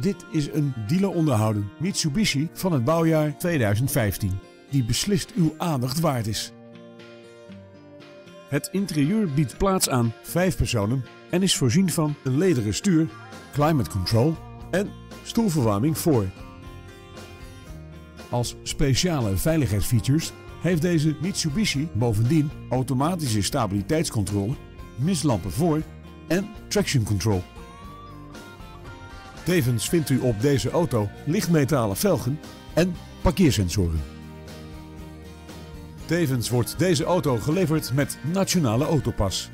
Dit is een dealer onderhouden Mitsubishi van het bouwjaar 2015, die beslist uw aandacht waard is. Het interieur biedt plaats aan 5 personen en is voorzien van een lederen stuur, climate control en stoelverwarming voor. Als speciale veiligheidsfeatures heeft deze Mitsubishi bovendien automatische stabiliteitscontrole, mislampen voor en traction control. Tevens vindt u op deze auto lichtmetalen velgen en parkeersensoren. Tevens wordt deze auto geleverd met Nationale Autopas.